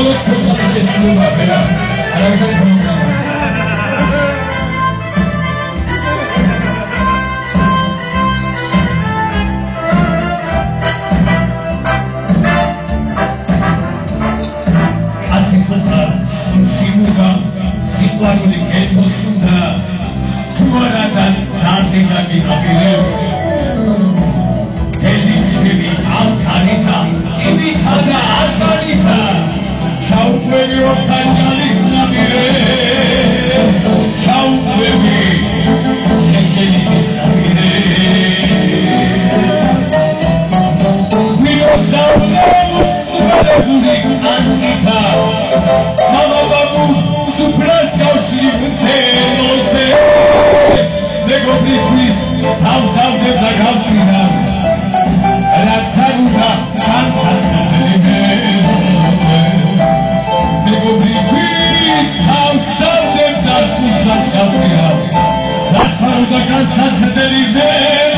Bu aradan tarzıyla bir haberi yok. Amsterdam, das ist das